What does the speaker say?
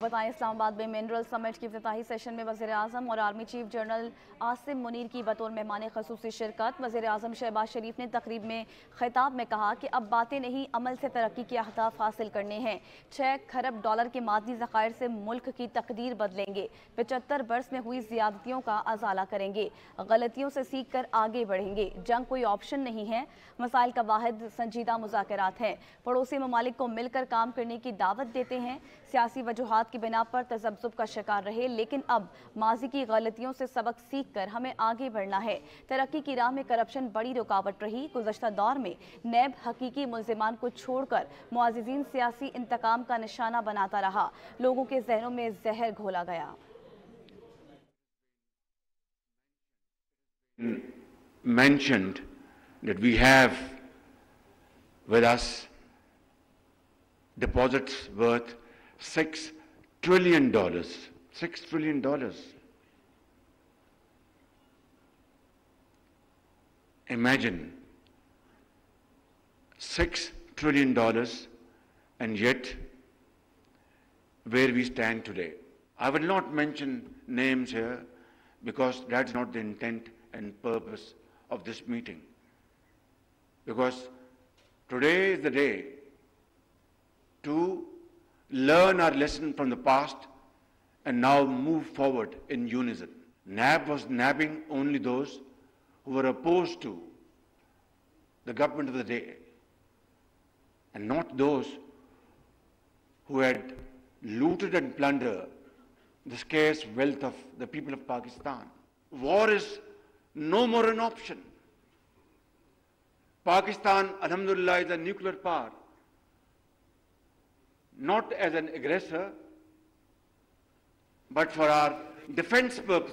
बताएँ, इस्लामाबाद में mineral summit की इफ्ताही सेशन में वजी अजम और army chief general Asim Munir की बतौर मेहमान खसूसी शिरकत। वजी अजम शहबाज शरीफ ने तकरीब में खिताब में कहा कि अब बातें नहीं, अमल से तरक्की के अहदाफ हासिल करने हैं। छः खरब डॉलर के मादी ज़खायर से मुल्क की तकदीर बदलेंगे। पचहत्तर बरस में हुई ज्यादतियों का अजाला करेंगे। गलतियों से सीख कर आगे बढ़ेंगे। जंग कोई ऑप्शन नहीं है। मसाइल का वाहिद संजीदा मुजाकर हैं। पड़ोसी ममालिक को मिलकर काम करने की दावत देते हैं। सियासी वजूहत की बिना पर तजब्जुब का शिकार रहे, लेकिन अब माजी की गलतियों से सबक सीख कर हमें आगे बढ़ना है। तरक्की की राह में करप्शन बड़ी रुकावट रही। गुजशत दौर में नैब हकीकी मुलजमान को छोड़कर मुआजीन सियासी इंतकाम का निशाना बनाता रहा। लोगों के जहनों में जहर घोला गया। Mentioned that we have with us deposits worth trillion dollars. Six trillion dollars. Imagine six trillion dollars and yet where we stand today. I will not mention names here because that's not the intent and purpose of this meeting. Because today is the day to learn our lesson from the past and now move forward in unison. NAB was nabbing only those who were opposed to the government of the day and not those who had looted and plundered the scarce wealth of the people of Pakistan. War is no more an option. Pakistan, alhamdulillah, is a nuclear power not as an aggressor, but for our defense purposes.